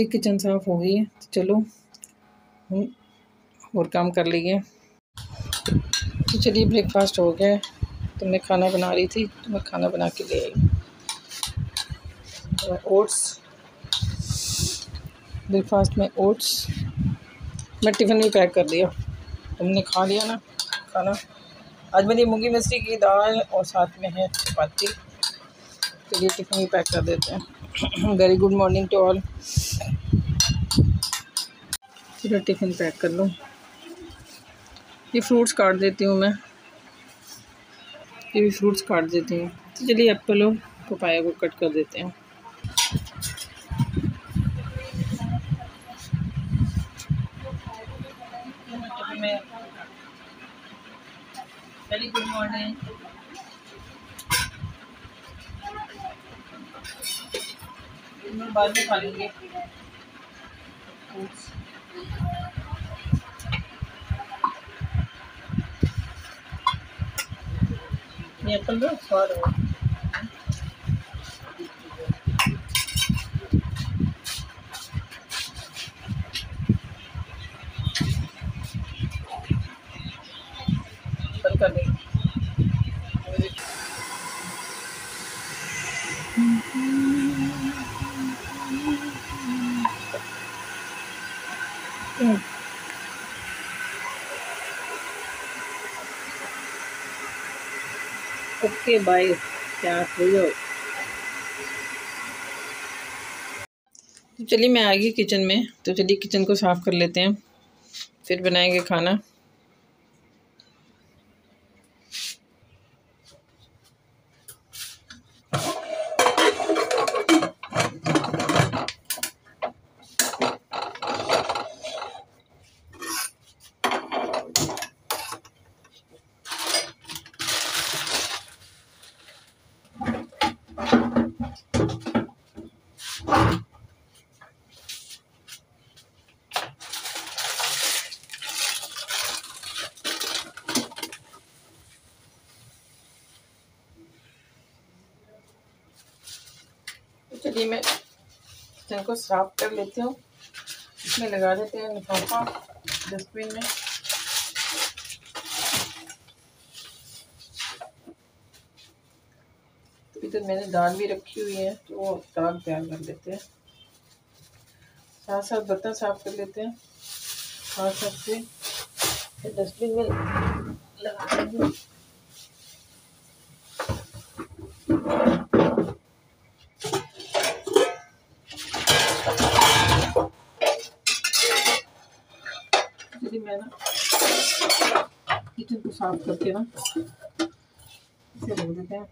तो किचन साफ़ हो गई है तो चलो हम और काम कर लिए तो चलिए ब्रेकफास्ट हो गया। तो मैं खाना बना रही थी तो मैं खाना बना के ले आई। ओट्स ब्रेकफास्ट में ओट्स मैं टिफ़िन भी पैक कर दिया। तुमने खा लिया ना खाना। आज मेरी मूँगी मछली की दाल और साथ में है चपाती। तो ये टिफ़िन भी पैक कर देते हैं। Very good morning to all फिर टिफ़िन पैक कर लूँ। ये फ्रूट्स काट देती हूँ मैं। ये भी फ्रूट्स काट देती हूँ। तो चलिए एप्पल और पपाया को कट कर देते हैं। वेरी गुड मॉर्निंग बाद में खा लेंगे ये एप्पल में स्वाद हो कर देंगे ओके बाय क्या हो? तो चलिए मैं आ गई किचन में। तो चलिए किचन को साफ़ कर लेते हैं। फिर बनाएँगे खाना। चलिए मैं किचन को साफ़ कर लेती हूँ। इसमें लगा देते हैं लिफाफा, डस्टबिन में। तो इधर मैंने दाल भी रखी हुई है तो वो दाल तैयार कर लेते हैं। साथ साथ बर्तन साफ़ कर लेते हैं। साथ साथ से डस्टबिन में लगा देंगे। मैं ना किचन को साफ़ करके ना। इसे देते हैं।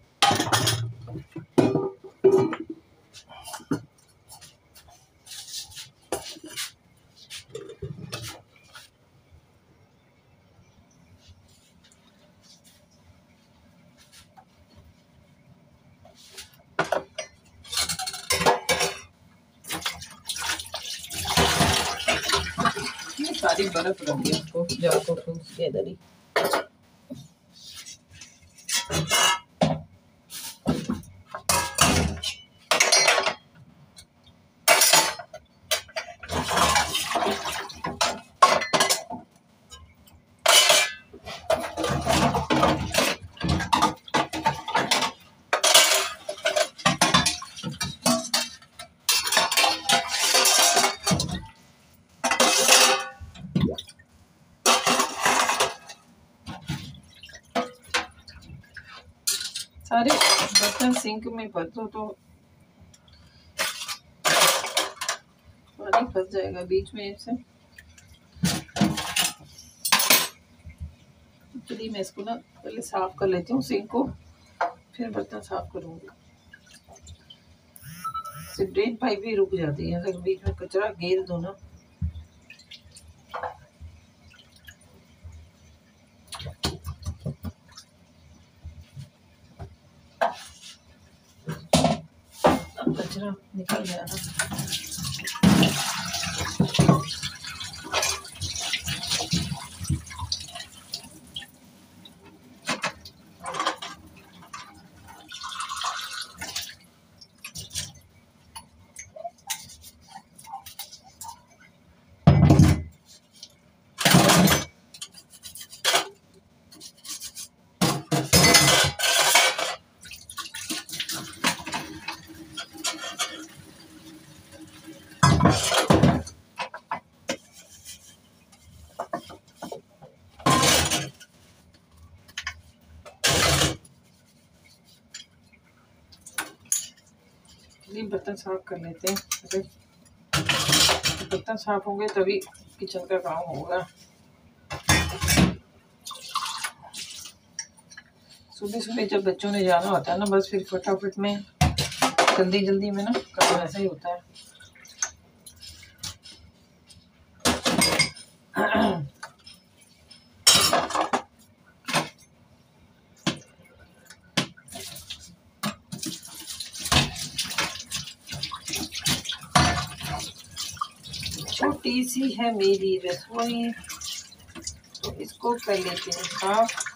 सारी बर्फ़ रख दी उसको जाको फ्रूट्स के इधर ही। सिंक में भर तो पानी फंस जाएगा बीच में से चलिए मैं इसको ना पहले साफ़ कर लेती हूँ सिंक को, फिर बर्तन साफ़ करूँगी। ड्रेन पाइप भी रुक जाती है, अगर बीच में कचरा घेर दो ना कचरा निकल गया। बर्तन साफ़ कर लेते हैं। अरे, बर्तन साफ़ होंगे तभी किचन का काम होगा। सुबह सुबह जब बच्चों ने जाना होता है ना, बस फिर फटाफट में जल्दी जल्दी में ना काम ऐसा ही होता है। सी है मेरी रसोई। तो इसको कर लेते हैं साफ़।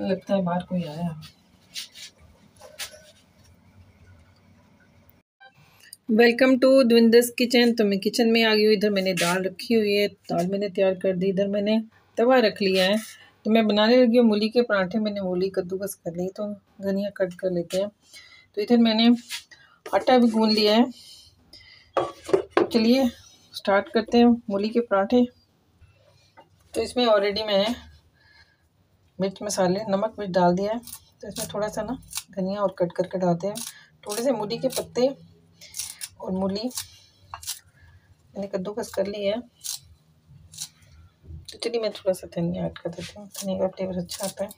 लगता है बाहर कोई आया। वेलकम टू द्विंदस किचन। तो मैं किचन में आ गई हूँ। इधर मैंने दाल रखी हुई है। दाल मैंने तैयार कर दी। इधर मैंने तवा रख लिया है। तो मैं बनाने लगी हूँ मूली के पराठे। मैंने मूली कद्दूकस कर ली। तो धनिया कट कर लेते हैं। तो इधर मैंने आटा भी गूंद लिया है। तो चलिए स्टार्ट करते हैं मूली के पराठे। तो इसमें ऑलरेडी मैंने मिर्च मसाले, नमक, मिर्च डाल दिया है। तो इसमें थोड़ा सा ना धनिया और कट करके डालते हैं। थोड़े से मूली के पत्ते और मूली। मैंने कद्दूकस कर ली है। चलिए मैं थोड़ा सा धनिया ऐड कर देती हूँ। धनिया का फ्लेवर अच्छा आता है।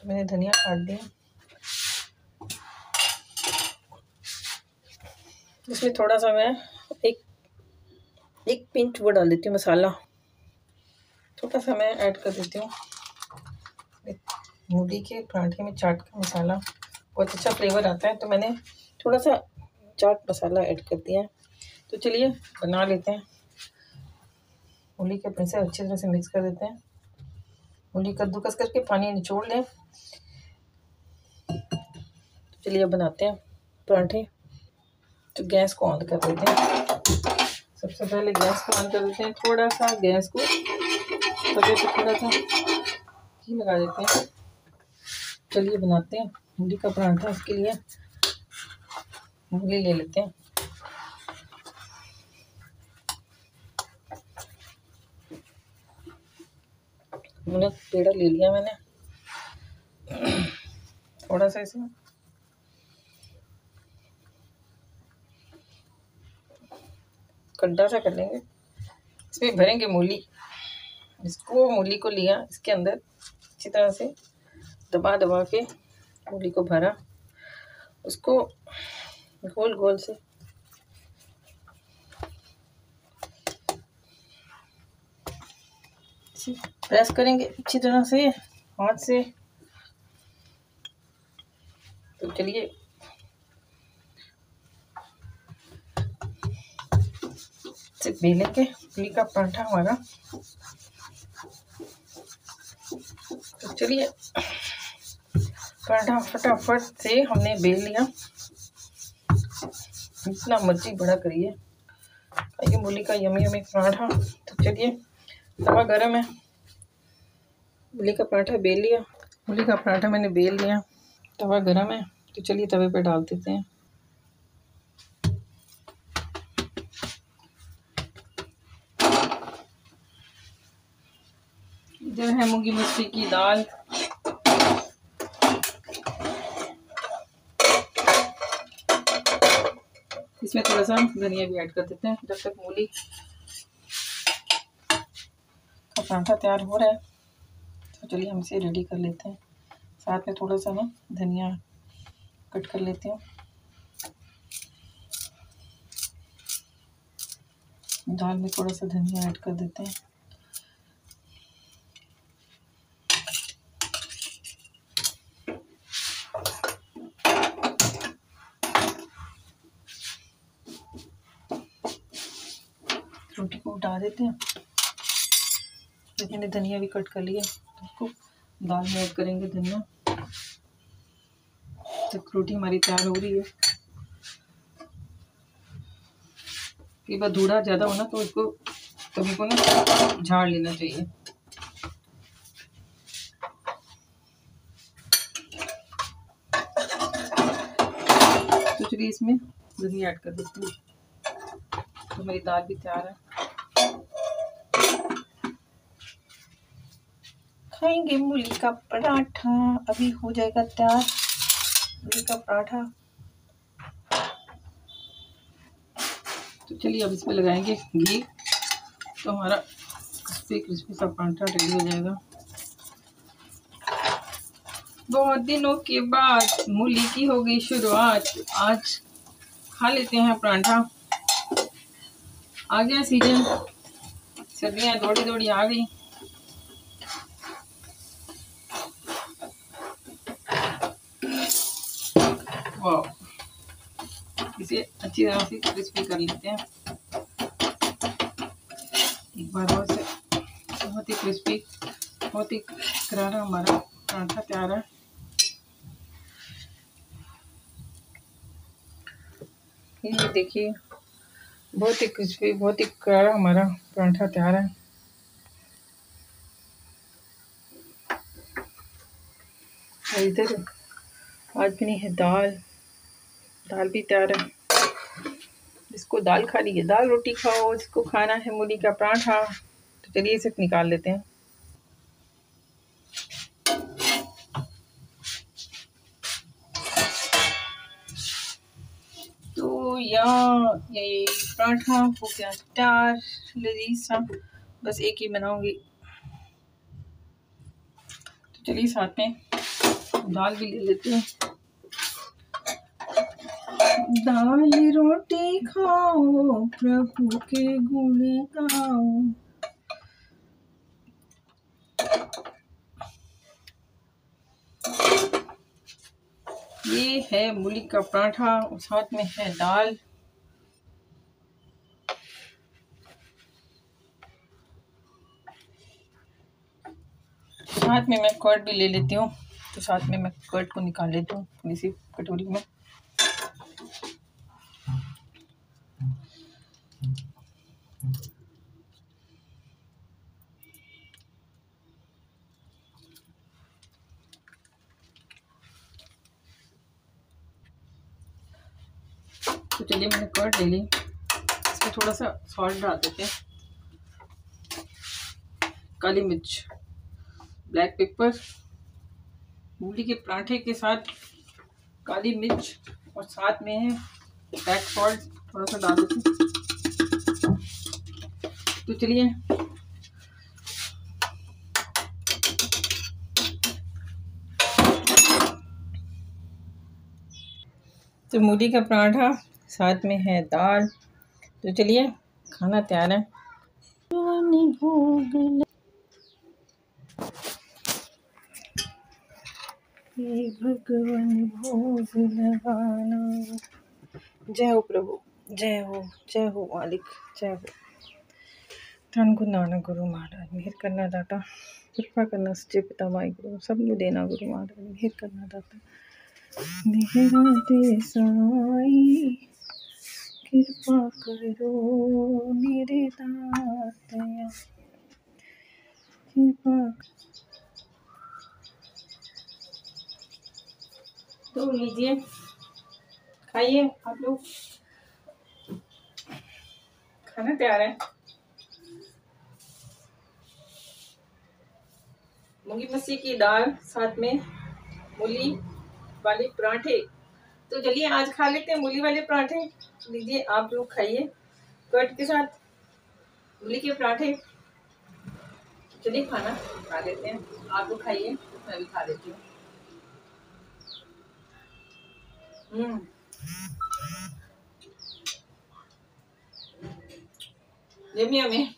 तो मैंने धनिया काट दिया। इसमें थोड़ा सा मैं एक एक पिंच वो डाल देती हूँ, मसाला। छोटा सा मैं ऐड कर देती हूँ। मूली के पराठे में चाट का मसाला। बहुत अच्छा फ्लेवर आता है। तो मैंने थोड़ा सा चाट मसाला ऐड कर दिया है। तो चलिए बना लेते हैं। मूली के अपने से अच्छी तरह से मिक्स कर देते हैं। मूली कद्दूकस करके पानी निचोड़ लें। तो चलिए बनाते हैं पराठे। तो गैस को ऑन कर देते हैं। सबसे पहले गैस को ऑन कर देते हैं। थोड़ा सा गैस को तवे पे थोड़ा सा घी लगा देते हैं। चलिए बनाते हैं। मूली का पराठा उसके लिए मूली ले लेते हैं। मैंने पेड़ा ले लिया मैंने। थोड़ा सा इसमें। गड्ढा सा कर लेंगे। इसमें भरेंगे मूली। इसको मूली को लिया, इसके अंदर अच्छी तरह से दबा दबा के मूली को भरा। उसको गोल गोल से प्रेस करेंगे, अच्छी तरह से, हाथ से। तो चलिए। बेलेंगे मूली का पराठा हमारा। तो चलिए। पराठा फटाफट से हमने बेल लिया। इतना मर्ज़ी बड़ा करिए। ये मूली का यमी यमी पराठा। तो चलिए। तवा गर्म है मूली का पराठा बेल लिया। मूली का पराठा मैंने बेल लिया। तवा गर्म है तो चलिए तवे पे डाल देते हैं। इधर है मूँगी मछली की दाल। इसमें थोड़ा सा धनिया भी ऐड कर देते हैं। जब तक मूली का पराठा तैयार हो रहा है। तो चलिए हम इसे रेडी कर लेते हैं। साथ में थोड़ा सा ना धनिया कट कर लेते हैं। दाल में थोड़ा सा धनिया ऐड कर देते हैं। रोटी को उठा देते हैं। मैंने धनिया भी कट कर लिया। उसको दाल में ऐड करेंगे धनिया। तो रोटी हमारी तैयार हो रही है। कई बार धूड़ा ज़्यादा होना तो उसको तो को ना झाड़ लेना चाहिए। तो चलिए इसमें दही ऐड कर देती हूँ। तो मेरी दाल भी तैयार है। खाएँगे मूली का पराठा। अभी हो जाएगा तैयार। मूली का पराठा। तो चलिए अब इसमें लगाएँगे घी। तो हमारा क्रिस्पी क्रिस्पी सा पराठा रेडी हो जाएगा। बहुत दिनों के बाद मूली की हो गई शुरुआत। आज खा लेते हैं पराठा। आ गया सीज़न सर्दियाँ दौड़ी दौड़ी आ गई। इसे अच्छी तरह से क्रिस्पी कर लेते हैं। एक बार और से। बहुत ही क्रिस्पी, बहुत ही करारा हमारा पराठा तैयार है। ये देखिए, बहुत ही क्रिस्पी, बहुत ही करारा हमारा पराठा तैयार है। इधर आज बनी है दाल। दाल भी तैयार है। जिसको दाल खानी है, दाल रोटी खाओ, जिसको खाना है मूली का पराठा तो चलिए इसे निकाल लेते हैं। तो यहाँ ये पराठा हो गया तैयार लजीज सा बस एक ही बनाऊँगी। तो चलिए साथ में दाल भी ले लेते हैं। दाल रोटी खाओ, प्रभु के गुण गाओ। ये है मूली का पराठा, और साथ में है दाल। साथ में मैं कर्ड भी ले लेती हूँ तो साथ में मैं कर्ड को निकाल लेती हूँ, थोड़ी सी कटोरी में। तो चलिए मैंने कर्ड ले ली। इसमें थोड़ा सा सॉल्ट डाल देते हैं। काली मिर्च ब्लैक पेपर मूली के पराठे के साथ काली मिर्च और साथ में है ब्लैक सॉल्ट थोड़ा सा डाल देते हैं। तो चलिए। तो मूली का पराठा साथ में है दाल। तो चलिए, खाना तैयार है। भगवान, भोग लगाना। जय हो प्रभु, जय हो जय हो मालिक, जय हो। धन गुरु नानक गुरु महाराज, मेहर करना दाता। कृपा करना सच्चे पिता माई गुरु सब में देना गुरु महाराज, मेहर करना दाता। मेहरा दे साई कृपा करो मेरे दातया। कृपा तो लीजिए। खाइए आप लोग। खाना तैयार है। मूँगी मस्सी की दाल, साथ में मूली वाले पराठे। तो चलिए आज खा लेते हैं मूली वाले पराठे। लीजिए, आप लोग खाइए। कट के साथ मूली के पराठे। चलिए खाना खा लेते हैं। आप लोग खाइए, मैं भी खा लेती हूँ। हम्म। यमी यमी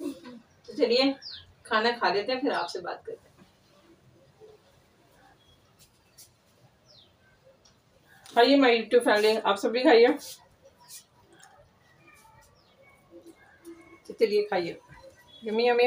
तो चलिए, खाना खा लेते हैं, फिर आपसे बात करते हैं। खाइए माई यूट्यूब फैमिली आप सब भी खाइए। तो चलिए खाइए। Yummy yummy